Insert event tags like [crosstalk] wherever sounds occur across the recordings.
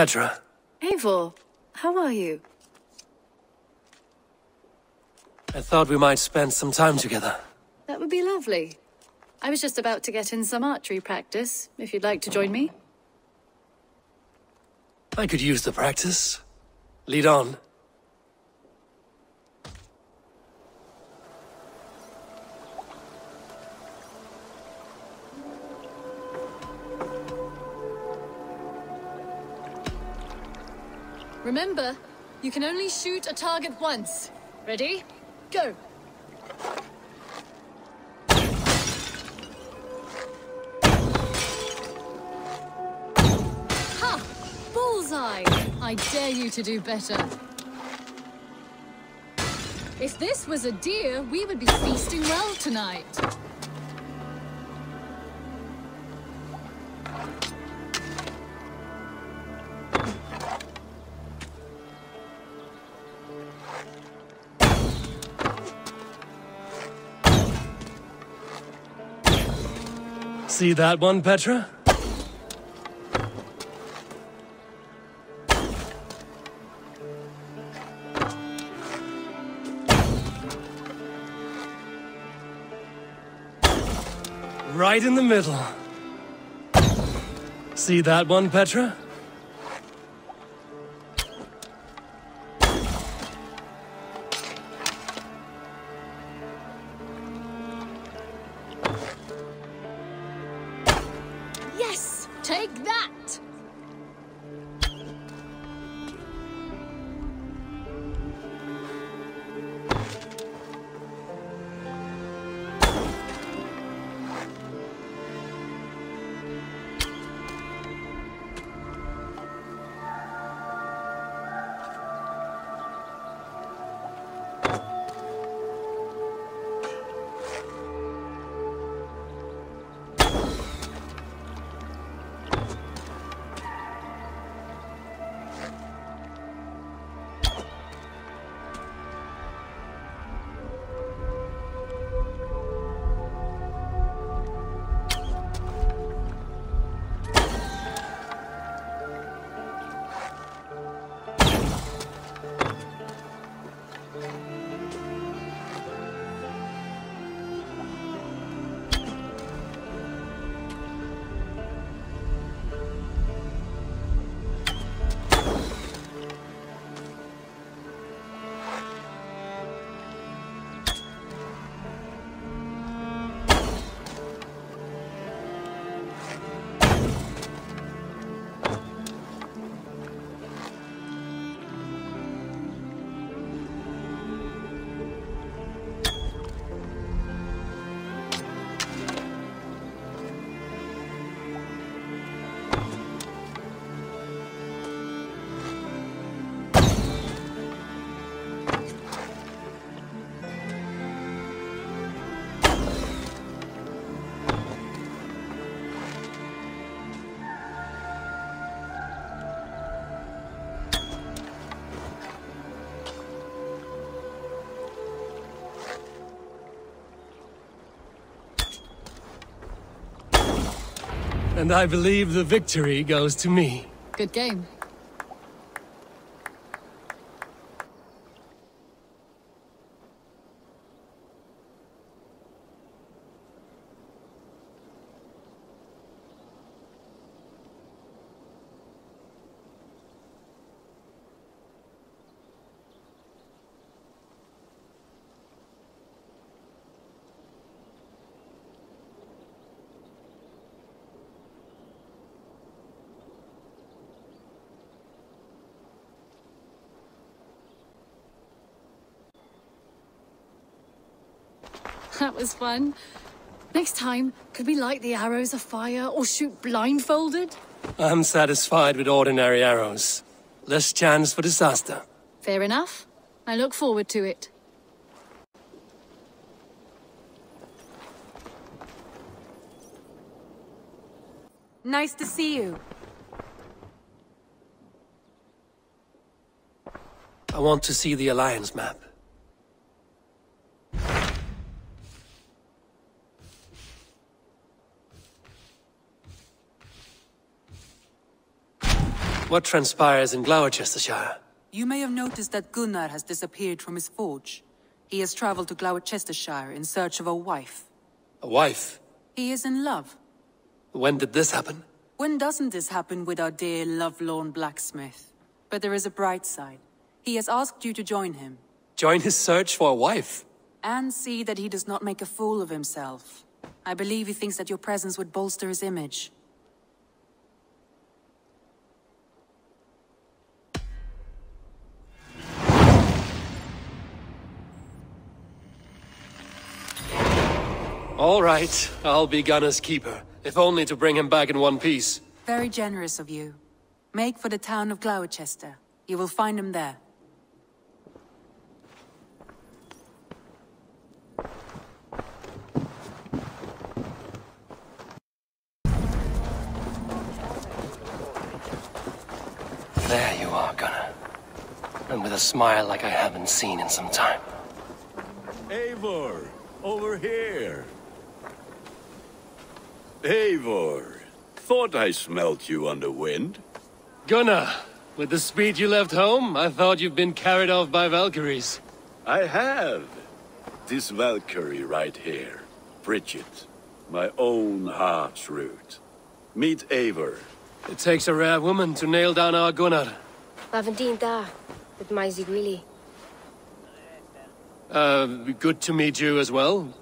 Petra. Eivor, how are you? I thought we might spend some time together. That would be lovely. I was just about to get in some archery practice, if you'd like to join me. I could use the practice. Lead on. Remember, you can only shoot a target once. Ready? Go! Ha! Bullseye! I dare you to do better. If this was a deer, we would be feasting well tonight. See that one, Petra? Right in the middle. See that one, Petra? And I believe the victory goes to me. Good game. Was fun. Next time, could we light the arrows afire or shoot blindfolded? I'm satisfied with ordinary arrows. Less chance for disaster. Fair enough. I look forward to it. Nice to see you. I want to see the Alliance map. What transpires in Gloucestershire? You may have noticed that Gunnar has disappeared from his forge. He has traveled to Gloucestershire in search of a wife. A wife? He is in love. When did this happen? When doesn't this happen with our dear lovelorn blacksmith? But there is a bright side. He has asked you to join him. Join his search for a wife? And see that he does not make a fool of himself. I believe he thinks that your presence would bolster his image. All right, I'll be Gunnar's keeper, if only to bring him back in one piece. Very generous of you. Make for the town of Gloucester. You will find him there. There you are, Gunnar. And with a smile like I haven't seen in some time. Eivor, over here. Eivor, thought I smelt you on the wind. Gunnar, with the speed you left home, I thought you'd been carried off by Valkyries. I have. This Valkyrie right here. Bridget. My own heart's root. Meet Eivor. It takes a rare woman to nail down our Gunnar. Lavendine da, with my Zigwili. Uh, good to meet you as well.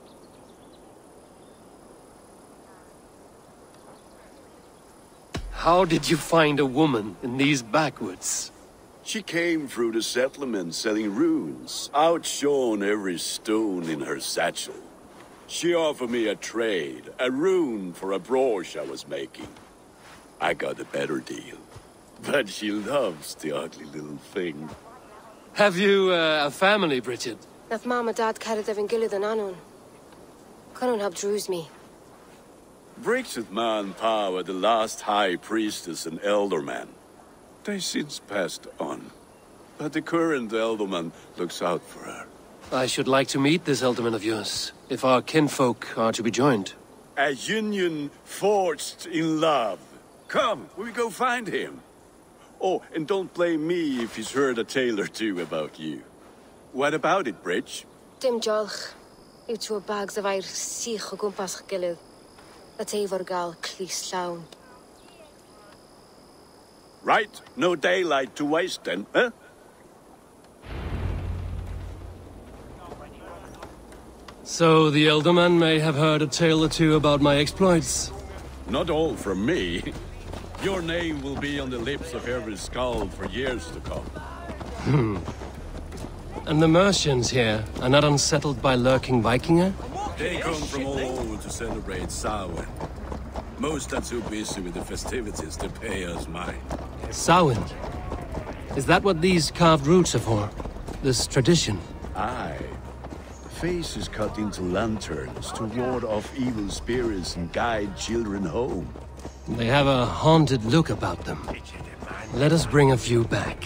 How did you find a woman in these backwoods? She came through the settlement selling runes, outshone every stone in her satchel. She offered me a trade, a rune for a brooch I was making. I got a better deal. But she loves the ugly little thing. Have you uh, a family, Bridget? Naf mama dad carried evan gilid an anun. Couldn't help drews me. Bridget Man Power, the last high priestess and elderman. They since passed on. But the current elderman looks out for her. I should like to meet this elderman of yours, if our kinfolk are to be joined. A union forged in love. Come, we go find him. Oh, and don't blame me if he's heard a tale or two about you. What about it, Bridge? Dim jolch. Yw tŵ bags of air sich o gwmpas gilydd. A teifor gal clis llawn. Right, no daylight to waste then, huh? So the elderman may have heard a tale or two about my exploits. Not all from me. [laughs] Your name will be on the lips of every skull for years to come. Hmm. And the Mercians here are not unsettled by lurking Vikinger? They come from all over to celebrate Samhain. Most are too busy with the festivities to pay us mind. Samhain. Is that what these carved roots are for? This tradition? Aye. Faces cut into lanterns to ward off evil spirits and guide children home. They have a haunted look about them. Let us bring a few back.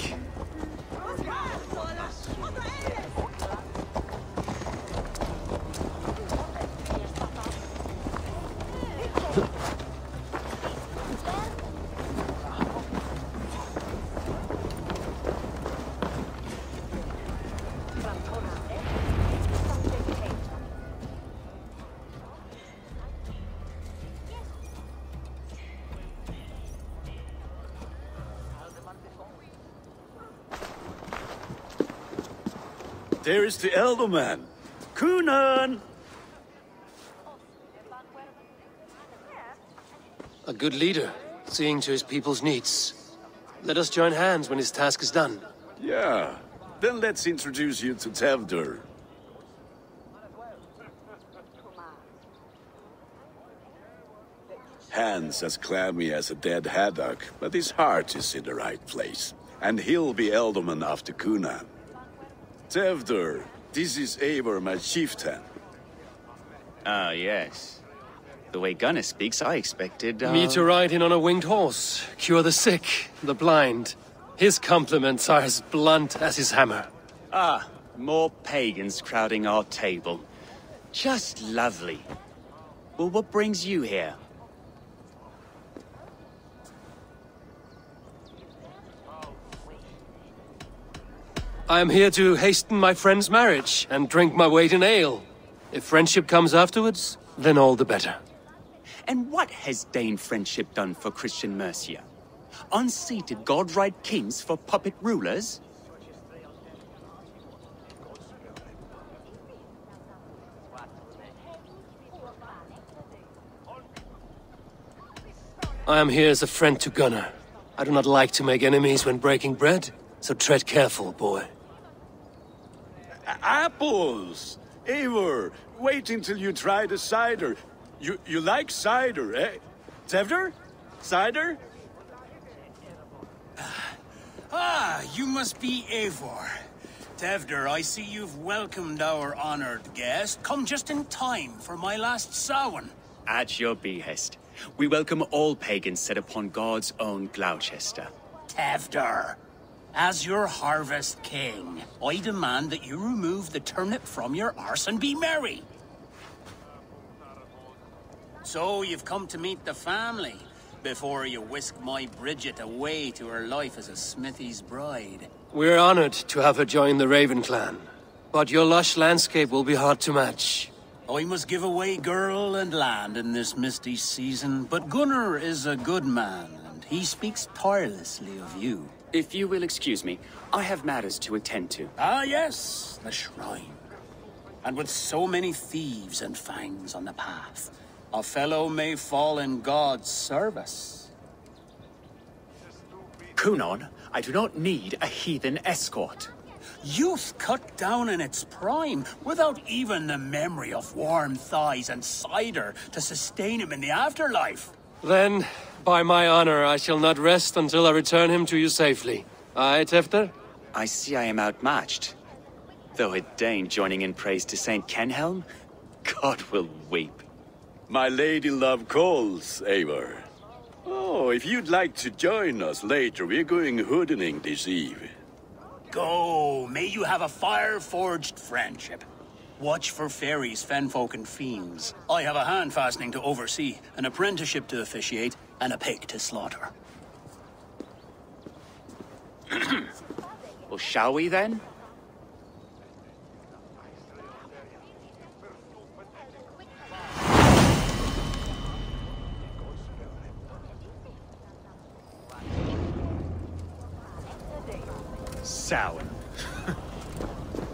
There is the Elderman. Cynon! A good leader, seeing to his people's needs. Let us join hands when his task is done. Yeah. Then let's introduce you to Tewdwr. Hands as clammy as a dead haddock, but his heart is in the right place. And he'll be Elderman after Cynon. Tewdwr, this is Eivor, my chieftain. Ah, yes. The way Gunnar speaks, I expected. Uh... Me to ride in on a winged horse, cure the sick, the blind. His compliments are as blunt as his hammer. Ah, more pagans crowding our table. Just lovely. Well, what brings you here? I am here to hasten my friend's marriage and drink my weight in ale. If friendship comes afterwards, then all the better. And what has Dane friendship done for Christian Mercia? Unseated god-right kings for puppet rulers? I am here as a friend to Gunnar. I do not like to make enemies when breaking bread, so tread careful, boy. A- apples! Eivor, wait until you try the cider. You you like cider, eh? Tewdwr? Cider? Ah, you must be Eivor. Tewdwr, I see you've welcomed our honored guest. Come just in time for my last Samhain. At your behest. We welcome all pagans set upon God's own Gloucester. Tewdwr, as your harvest king, I demand that you remove the turnip from your arse and be merry. So you've come to meet the family before you whisk my Bridget away to her life as a smithy's bride. We're honored to have her join the Raven clan. But your lush landscape will be hard to match. I must give away girl and land in this misty season, but Gunnar is a good man, and he speaks tirelessly of you. If you will excuse me, I have matters to attend to. Ah, yes, the shrine. And with so many thieves and fangs on the path, a fellow may fall in God's service. Cynon, I do not need a heathen escort. Youth cut down in its prime, without even the memory of warm thighs and cider to sustain him in the afterlife. Then, by my honor, I shall not rest until I return him to you safely. Aye, Tewdwr? I see I am outmatched. Though a Dane joining in praise to Saint Kenelm, God will weep. My lady love calls, Eivor. Oh, if you'd like to join us later, we're going hoodening this eve. Go, may you have a fire-forged friendship. Watch for fairies, fenfolk, and fiends. I have a hand fastening to oversee, an apprenticeship to officiate, and a pig to slaughter. [clears throat] Well, shall we then? Sour.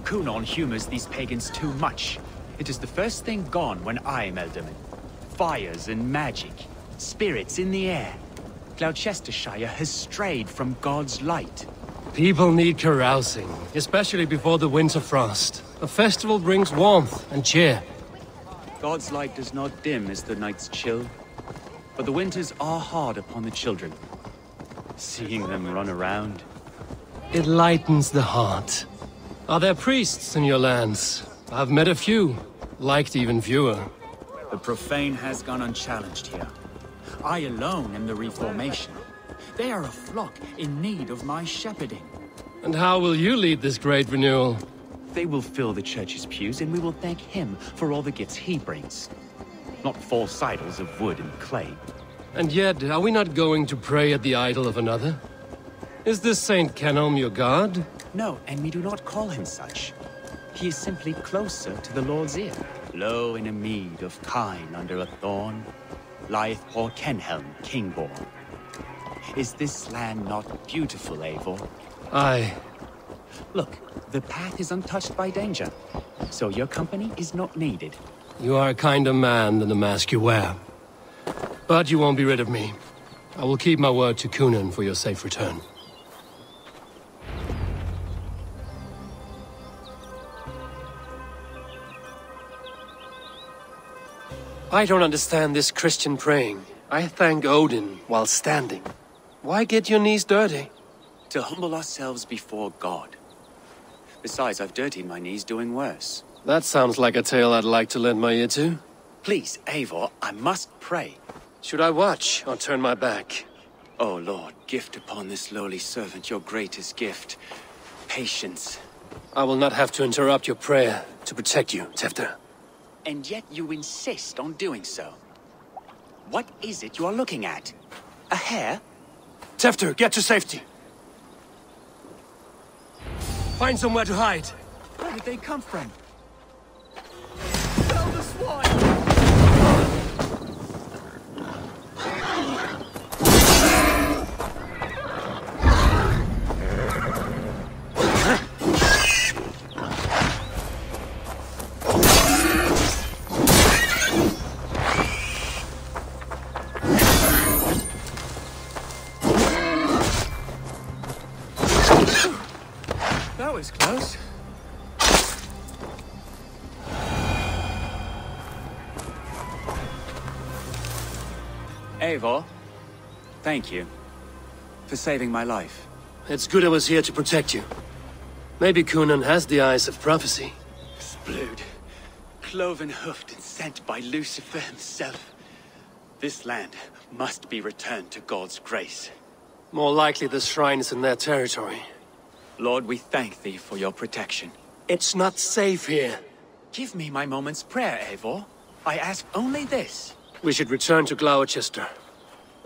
Cynon humors these pagans too much. It is the first thing gone when I am Elderman. Fires and magic, spirits in the air. Gloucestershire has strayed from God's light. People need carousing, especially before the winter frost. A festival brings warmth and cheer. God's light does not dim as the nights chill, but the winters are hard upon the children. Seeing them run around, It lightens the heart. Are there priests in your lands? I've met a few, liked even fewer. The profane has gone unchallenged here. I alone am the Reformation. They are a flock in need of my shepherding. And how will you lead this great renewal? They will fill the church's pews, and we will thank him for all the gifts he brings. Not false idols of wood and clay. And yet, are we not going to pray at the idol of another? Is this Saint Kenelm your god? No, and we do not call him such. He is simply closer to the Lord's ear. Low in a mead of kine under a thorn, lieth poor Kenelm, Kingborn. Is this land not beautiful, Eivor? Aye. Look, the path is untouched by danger, so your company is not needed. You are a kinder man than the mask you wear. But you won't be rid of me. I will keep my word to Cynon for your safe return. I don't understand this Christian praying. I thank Odin while standing. Why get your knees dirty? to humble ourselves before God. Besides, I've dirtied my knees doing worse. That sounds like a tale I'd like to lend my ear to. Please, Eivor, I must pray. Should I watch or turn my back? Oh Lord, gift upon this lowly servant your greatest gift. Patience. I will not have to interrupt your prayer to protect you, Tewdwr. And yet you insist on doing so. What is it you are looking at? A hare? Tewdwr, get to safety! Find somewhere to hide. Where did they come from? Eivor, thank you for saving my life. It's good I was here to protect you. Maybe Cynon has the eyes of prophecy. Blood, cloven hoofed and sent by Lucifer himself. This land must be returned to God's grace. More likely the shrine is in their territory. Lord, we thank thee for your protection. It's not safe here. Give me my moment's prayer, Eivor. I ask only this. We should return to Gloucester.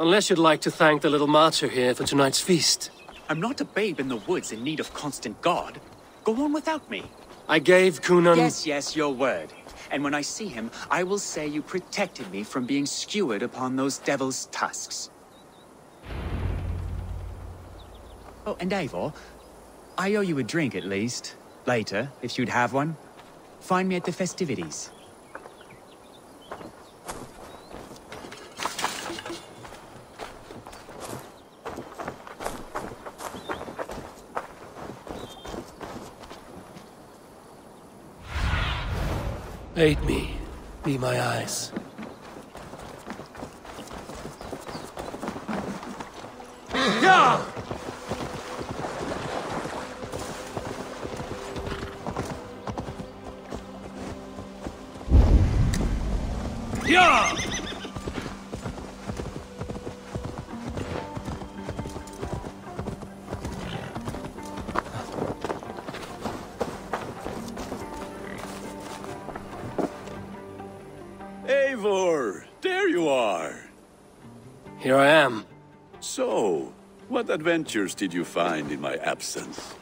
Unless you'd like to thank the little martyr here for tonight's feast. I'm not a babe in the woods in need of constant guard. Go on without me. I gave Cynon... Yes, yes, your word. And when I see him, I will say you protected me from being skewered upon those devil's tusks. Oh, and Eivor, I owe you a drink at least. Later, if you'd have one. Find me at the festivities. Aid me. Be my eyes. Yeah! Yeah! Adventures did you find in my absence?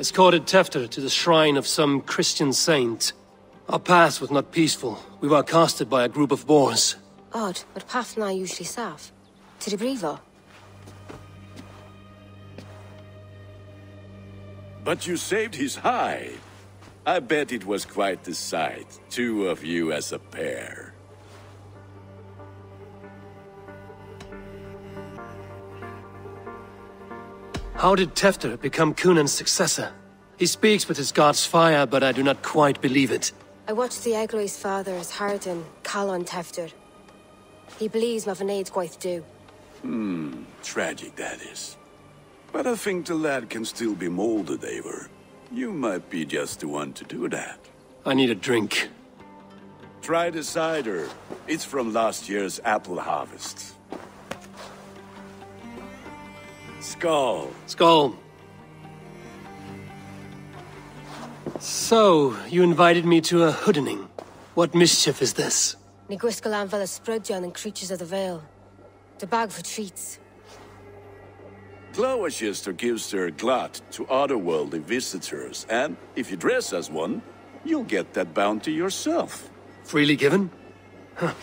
Escorted Tewdwr to the shrine of some Christian saint. Our path was not peaceful. We were accosted by a group of boars. Odd, but path pathna usually safe. To the Brevo. But you saved his hide. I bet it was quite the sight, two of you as a pair. How did Tewdwr become Cynon's successor? He speaks with his god's fire, but I do not quite believe it. I watched the Egloi's father as Harden, Kalon Tefter. He believes Mavanaid's quite do. Hmm, tragic that is. But I think the lad can still be molded, Aver. You might be just the one to do that. I need a drink. Try the cider. It's from last year's apple harvest. Skull. Skull. So, you invited me to a hoodening. What mischief is this? Niguiscalan Vela Sprudjan and Creatures of the Vale. The bag for treats. Gloucester gives their glut to otherworldly visitors, and if you dress as one, you'll get that bounty yourself. Freely given? Huh.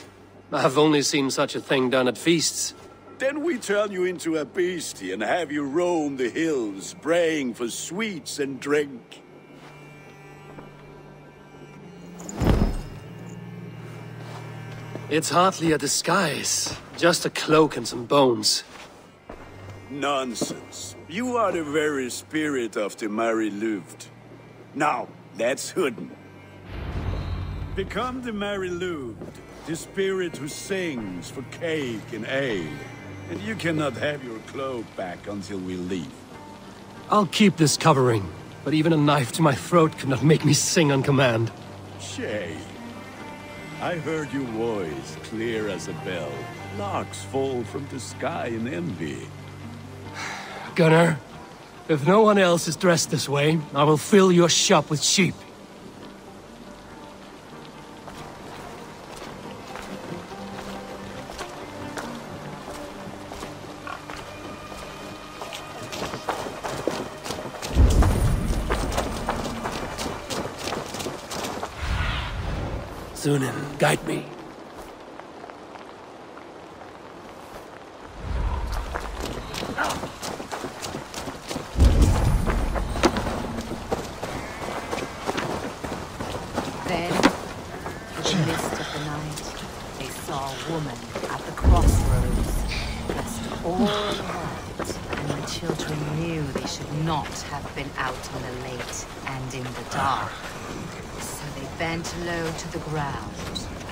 I've only seen such a thing done at feasts. Then we turn you into a beastie and have you roam the hills, braying for sweets and drink. It's hardly a disguise. Just a cloak and some bones. Nonsense. You are the very spirit of the Mari Lwyd. Now, that's Hooden. Become the Mari Lwyd, the spirit who sings for cake and ale. And you cannot have your cloak back until we leave. I'll keep this covering, but even a knife to my throat could not make me sing on command. Shay, I heard your voice clear as a bell. Larks fall from the sky in envy. [sighs] Gunnar, if no one else is dressed this way, I will fill your shop with sheep. Guide me. Then, in the mist of the night, they saw a woman at the crossroads, dressed all in white, and the children knew they should not have been out in the late and in the dark. So they bent low to the ground.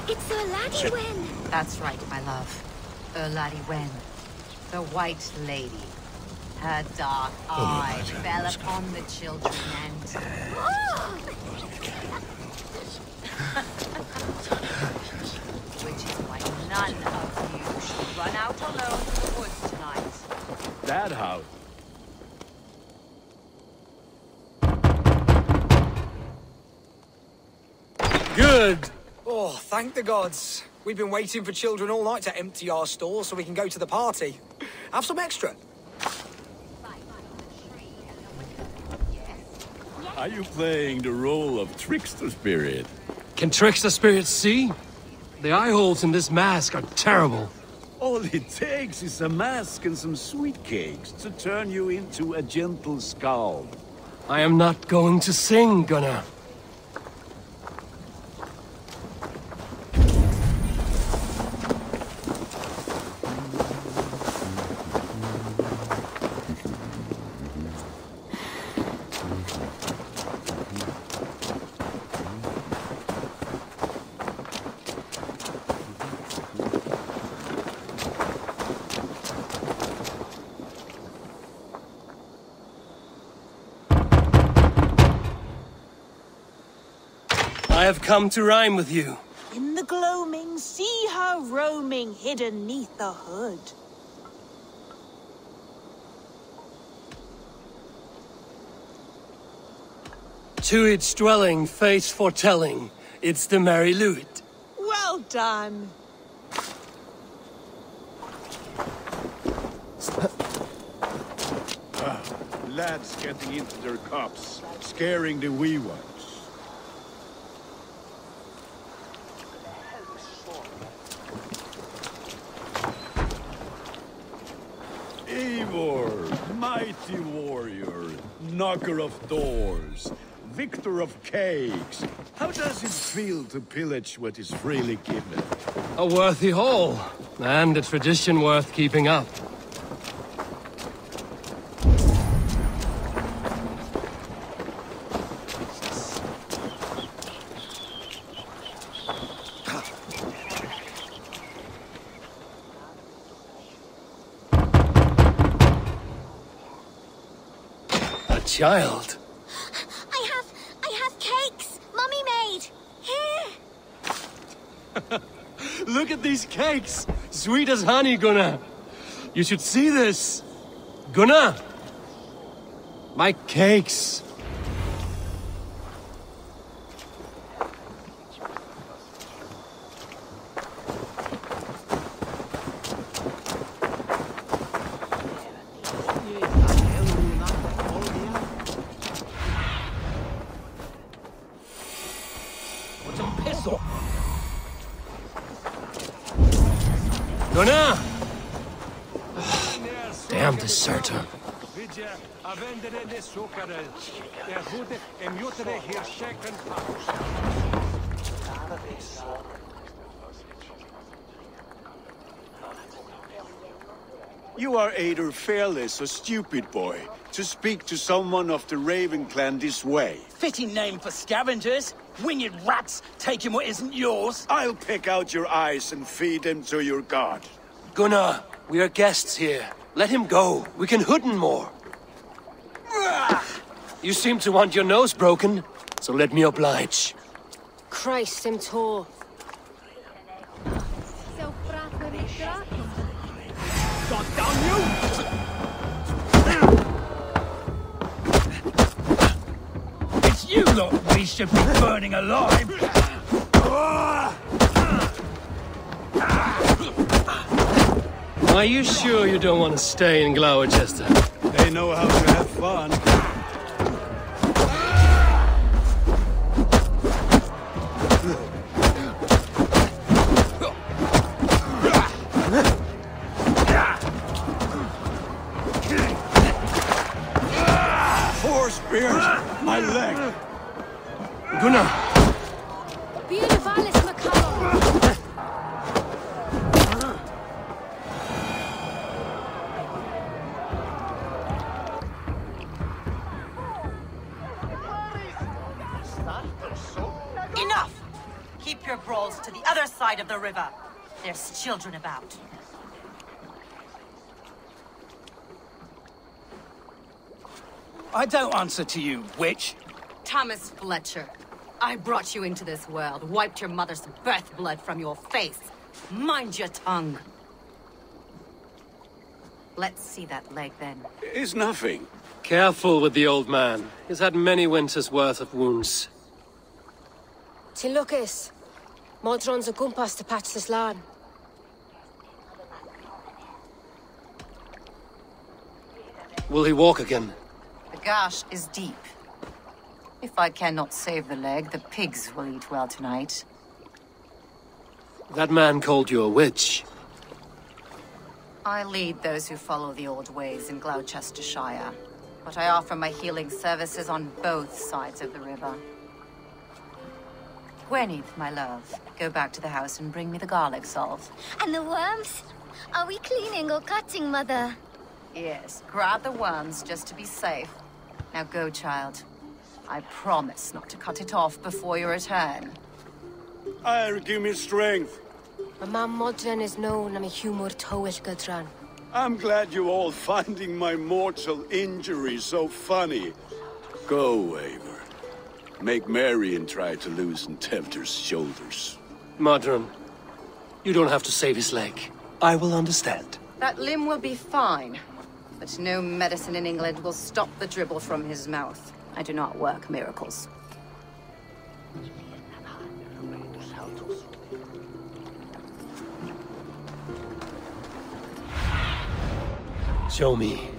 It's a laddie Wen. That's right, my love. Y Ladi Wen, the White Lady. Her dark oh, eye fell upon the children and... [gasps] Which is why none of you should run out alone to the woods tonight. That house. Good! Oh, thank the gods. We've been waiting for children all night to empty our stores so we can go to the party. Have some extra. Are you playing the role of trickster spirit? Can trickster spirits see? The eye holes in this mask are terrible. All it takes is a mask and some sweet cakes to turn you into a gentle skull. I am not going to sing, Gunnar. I have come to rhyme with you. In the gloaming, see her roaming hidden neath the hood. To its dwelling, face foretelling, it's the Mari Lwyd. Well done. Ah, lads getting into their cups, scaring the wee ones. Knocker of doors, victor of cakes. How does it feel to pillage what is freely given? A worthy haul, and a tradition worth keeping up. A child. I have, I have cakes. Mummy made. Here. [laughs] Look at these cakes! Sweet as honey, Gunnar! You should see this! Gunnar! My cakes! What's a piss off? Gunnar! Damn deserter. You are either fearless or stupid, boy, to speak to someone of the Raven clan this way. Fitting name for scavengers. Winged rats taking what isn't yours. I'll pick out your eyes and feed them to your god. Gunnar, we are guests here. Let him go. We can hood him more. You seem to want your nose broken, so let me oblige. Christ, him tall. Goddamn you! It's you lot we should be burning alive. Ah! Ah! Are you sure you don't want to stay in Gloucester? They know how to have fun. Keep brawls to the other side of the river. There's children about. I don't answer to you, witch. Thomas Fletcher, I brought you into this world, wiped your mother's birth blood from your face. Mind your tongue. Let's see that leg then. It's nothing. Careful with the old man. He's had many winters' worth of wounds. Tí Lucas. Modrons a gumpas to patch this land. Will he walk again? The gash is deep. If I cannot save the leg, the pigs will eat well tonight. That man called you a witch. I lead those who follow the old ways in Gloucestershire, but I offer my healing services on both sides of the river. Gwyneth, my love, go back to the house and bring me the garlic salt. And the worms? Are we cleaning or cutting, Mother? Yes, grab the worms just to be safe. Now go, child. I promise not to cut it off before your return. Ire, give me strength. My mam Modron is known am a humor towill gudran. I'm glad you all finding my mortal injury so funny. Go, Eivor. Make Marion try to loosen Tempter's shoulders. Modron, you don't have to save his leg. I will understand. That limb will be fine, but no medicine in England will stop the dribble from his mouth. I do not work miracles. Show me.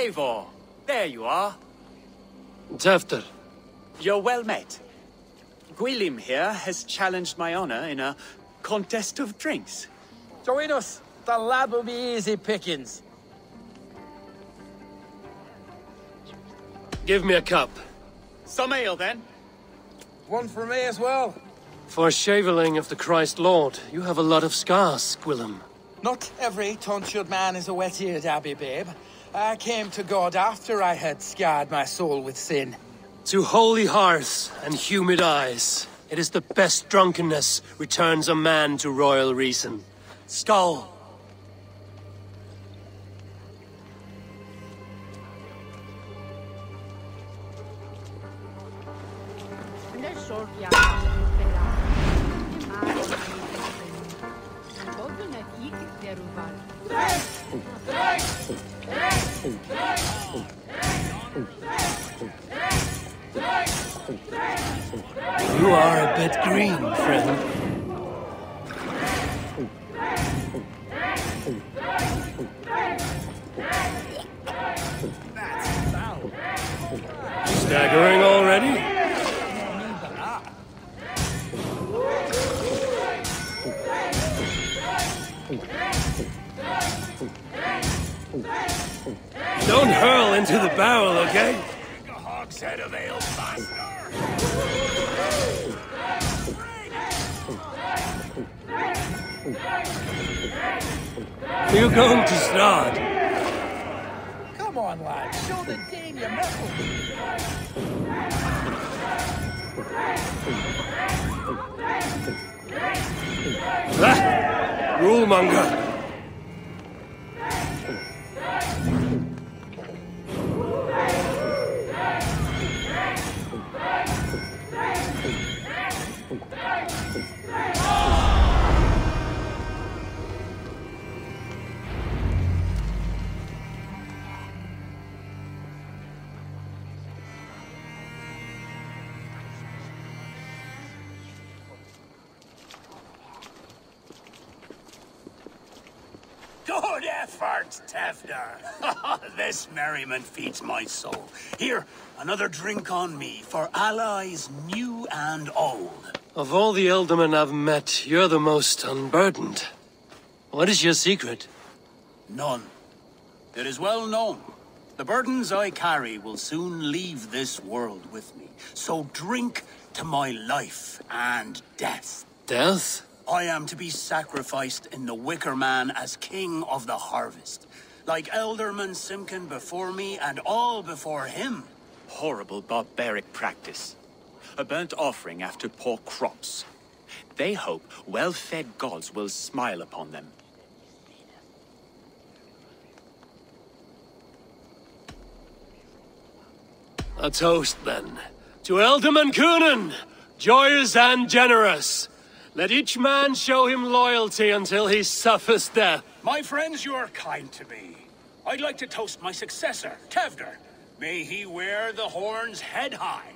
Eivor, there you are. Tewdwr. You're well met. Gwilym here has challenged my honor in a contest of drinks. Join us. The lad will be easy pickings. Give me a cup. Some ale, then. One for me as well. For shaveling of the Christ Lord, you have a lot of scars, Gwilym. Not every tonsured man is a wet-eared Abbey babe. I came to God after I had scarred my soul with sin. To holy hearths and humid eyes, it is the best drunkenness returns a man to royal reason. Skull. You are a bit green, friend. Staggering already? Don't hurl into the barrel, okay? A hogshead of ale Are you going to Strahd? Come on, lad. Show the dame your mettle. Ah! Rulemonger! This merriment feeds my soul. Here, another drink on me for allies new and old. Of all the Eldermen I've met, you're the most unburdened. What is your secret? None. It is well known. The burdens I carry will soon leave this world with me. So drink to my life and death. Death? I am to be sacrificed in the Wicker Man as king of the harvest. Like Elderman Simkin before me and all before him. Horrible barbaric practice. A burnt offering after poor crops. They hope well-fed gods will smile upon them. A toast, then. To Elderman Cynon, joyous and generous. Let each man show him loyalty until he suffers death. My friends, you are kind to me. I'd like to toast my successor, Tewdwr. May he wear the horns head high.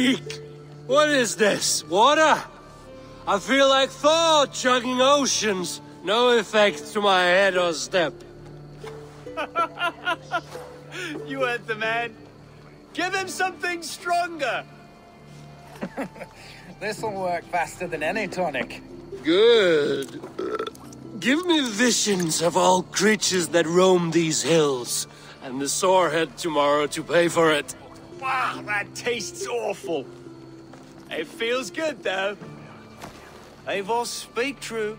Weak! What is this? Water? I feel like Thor chugging oceans. No effect to my head or step. [laughs] you heard the man. Give him something stronger. [laughs] This'll work faster than any tonic. Good. Give me visions of all creatures that roam these hills, and the sore head tomorrow to pay for it. Wow, that tastes awful. It feels good, though. Eivor, speak true.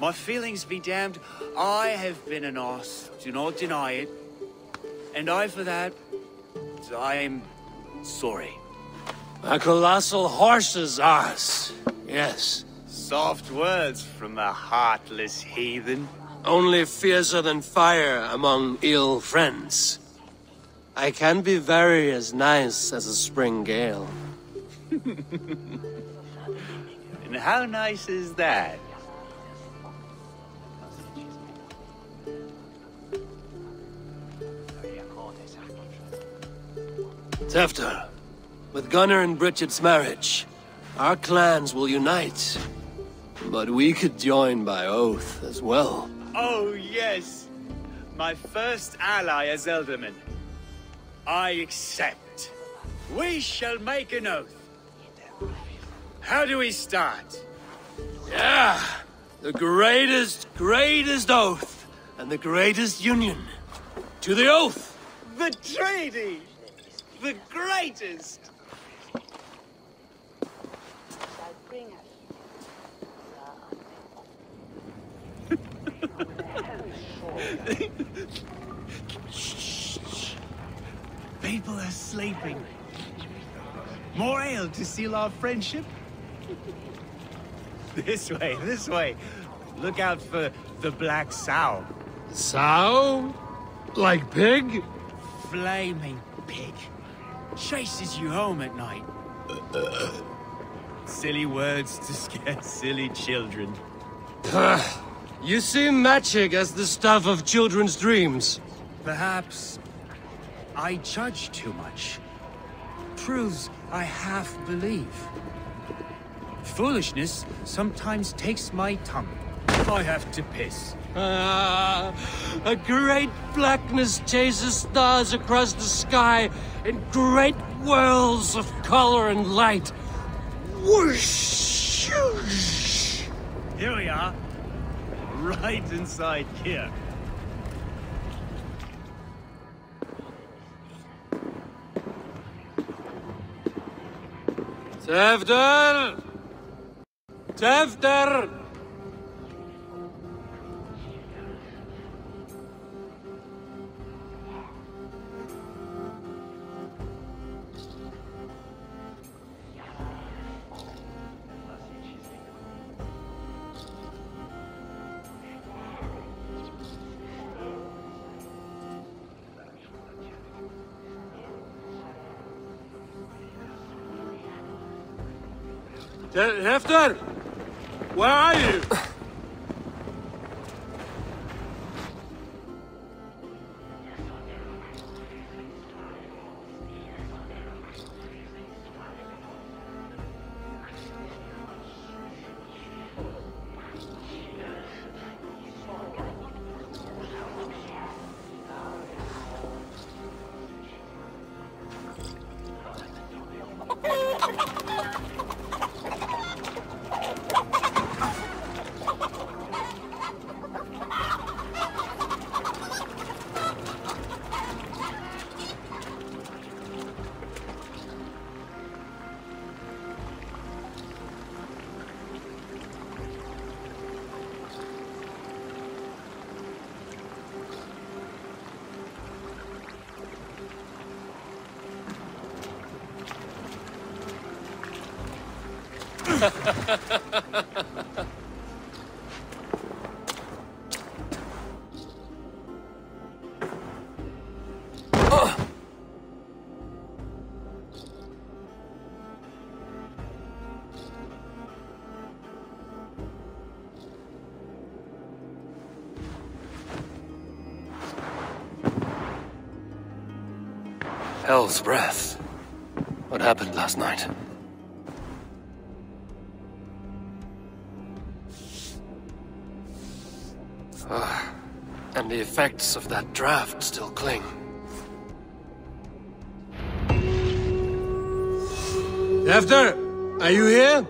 My feelings be damned. I have been an ass. Do not deny it. And I, for that, I am sorry. A colossal horse's ass. Yes. Soft words from a heartless heathen. Only fiercer than fire among ill friends. I can be very as nice as a spring gale. [laughs] and how nice is that? Tewdwr, with Gunnar and Bridget's marriage, our clans will unite. But we could join by oath as well. Oh, yes. My first ally as Elderman. I accept. We shall make an oath. How do we start? Yeah, the greatest, greatest oath, and the greatest union. To the oath! The treaty! The greatest! [laughs] People are sleeping. More ale to seal our friendship? [laughs] this way, this way. Look out for the black sow. Sow? Like pig? Flaming pig. Chases you home at night. [laughs] silly words to scare silly children. you see magic as the stuff of children's dreams. Perhaps I judge too much. Proves I half believe. Foolishness sometimes takes my tongue. I have to piss. Ah, a great blackness chases stars across the sky in great whirls of color and light. Whoosh! Here we are. Right inside here. Tewdwr! Tewdwr! Te- Tewdwr! Where are you? Hell's breath. What happened last night? Ah, and the effects of that draft still cling. Tewdwr, are you here?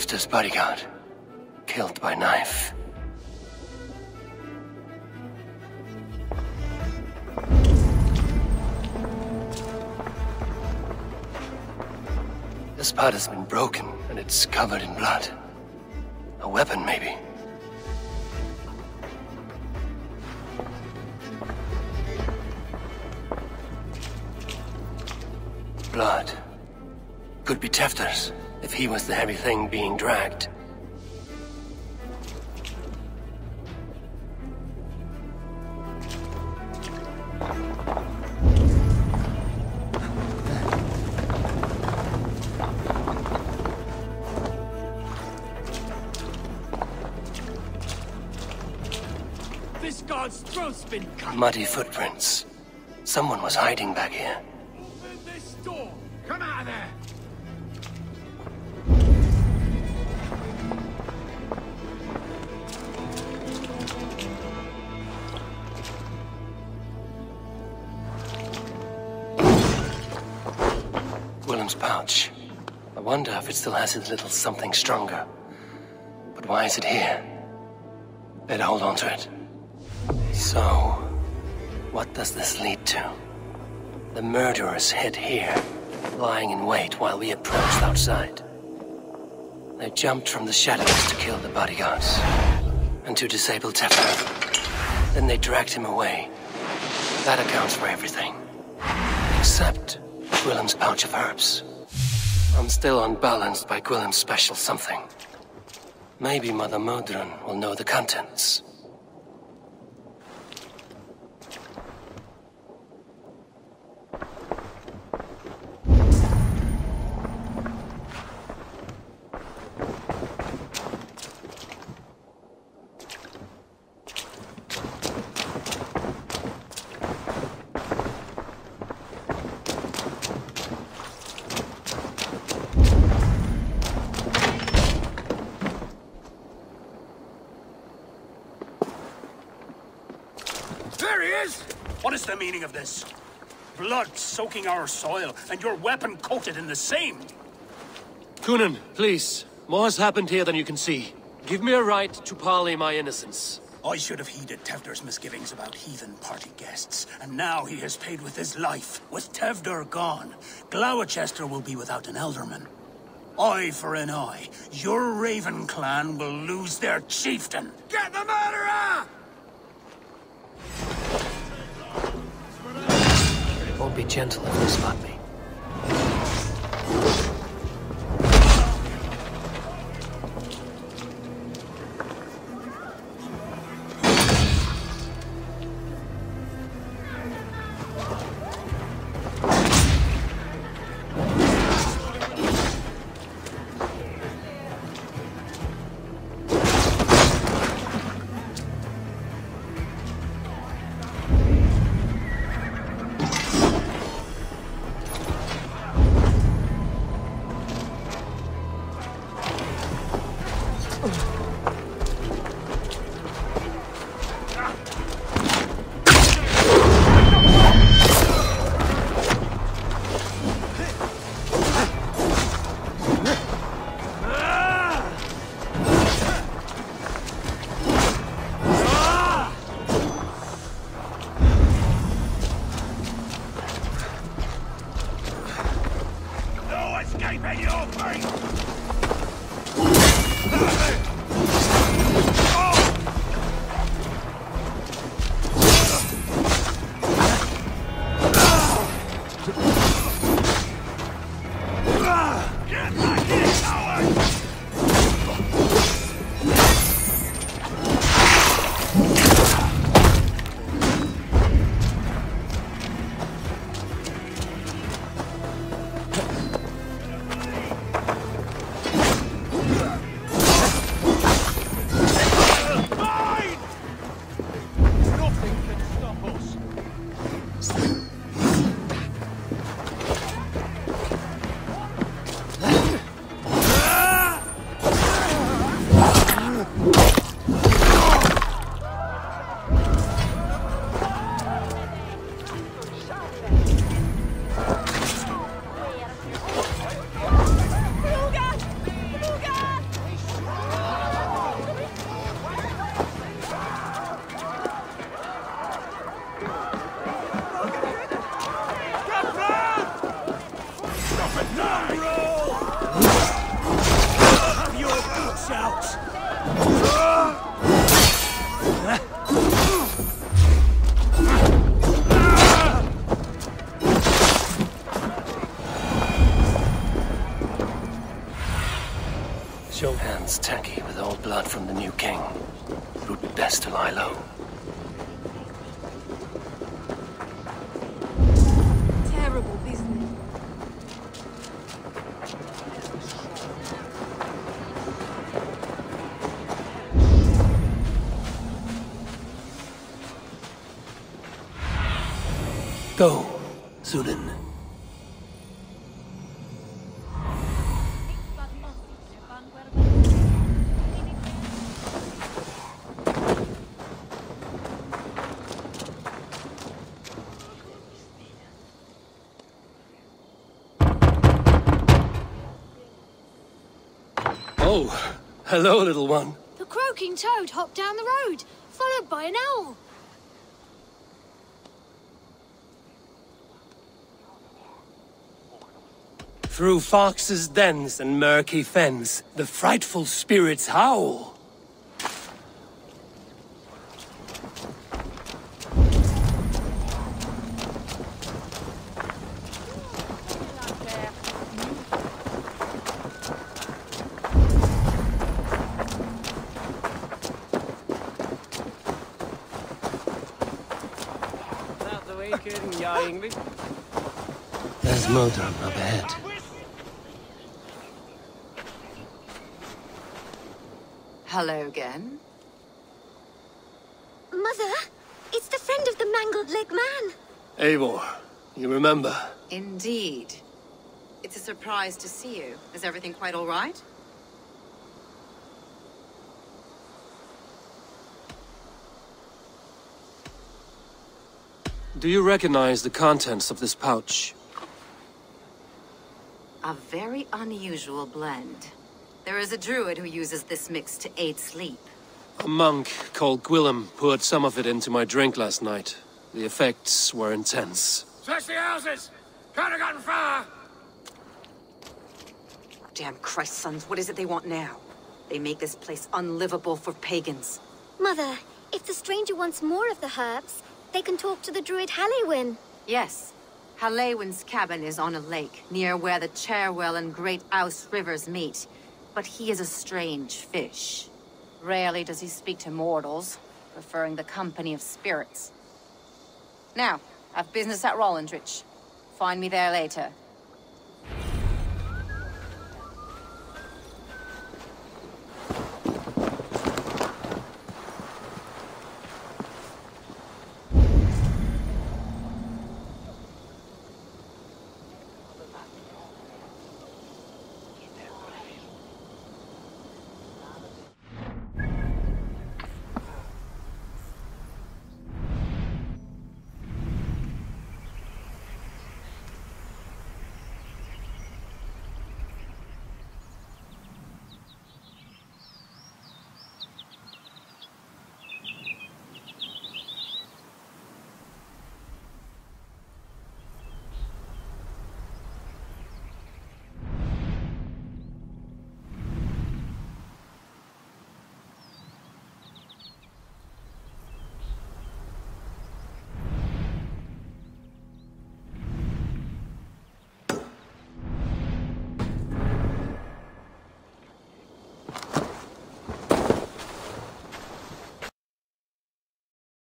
Tewdwr's bodyguard. Killed by knife. This part has been broken, and it's covered in blood. A weapon, maybe. Blood. Could be Tewdwr's, if he was the heavy thing being dragged. This god's throat's been cut. Muddy footprints. Someone was hiding back here. Still has his little something stronger. But why is it here? Better hold on to it. So, what does this lead to? The murderers hid here, lying in wait while we approached outside. They jumped from the shadows to kill the bodyguards. And to disable Tewdwr. Then they dragged him away. That accounts for everything. Except Gwilym's pouch of herbs. I'm still unbalanced by Gwilym's special something. Maybe Mother Modron will know the contents. There he is! What is the meaning of this? Blood soaking our soil, and your weapon coated in the same. Cynon, please. More has happened here than you can see. Give me a right to parley my innocence. I should have heeded Tewdwr's misgivings about heathen party guests, and now he has paid with his life. With Tevder gone, Gloucester will be without an elderman. Eye for an eye. Your Raven clan will lose their chieftain. Get the murderer! Won't be gentle if they spot me. Hello, little one. The croaking toad hopped down the road, followed by an owl. Through foxes' dens and murky fens, the frightful spirits howl. There's up ahead. Hello again. Mother, it's the friend of the mangled leg man. Eivor, you remember? Indeed. It's a surprise to see you. Is everything quite all right? Do you recognize the contents of this pouch? A very unusual blend. There is a druid who uses this mix to aid sleep. A monk called Gwilym poured some of it into my drink last night. The effects were intense. Search the houses! Could have gotten far! Damn Christ, sons, what is it they want now? They make this place unlivable for pagans. Mother, if the stranger wants more of the herbs, they can talk to the druid Halewyn. Yes. Halewyn's cabin is on a lake, near where the Cherwell and Great Ouse rivers meet. But he is a strange fish. Rarely does he speak to mortals, preferring the company of spirits. Now, I've business at Rollindrich. Find me there later.